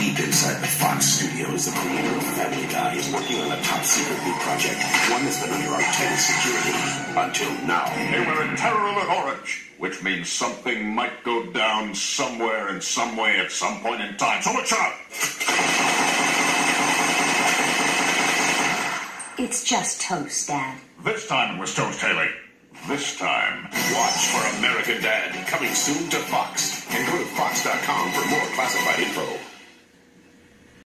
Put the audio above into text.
Deep inside the Fox studios, the creator of Family Guy is working on a top secret new project, one that's been under our tight security until now. They were in terror alert orange, which means something might go down somewhere in some way at some point in time. So watch out! It's just toast, Dad. This time it was Toast Hayley. This time. Watch for American Dad, coming soon to Fox.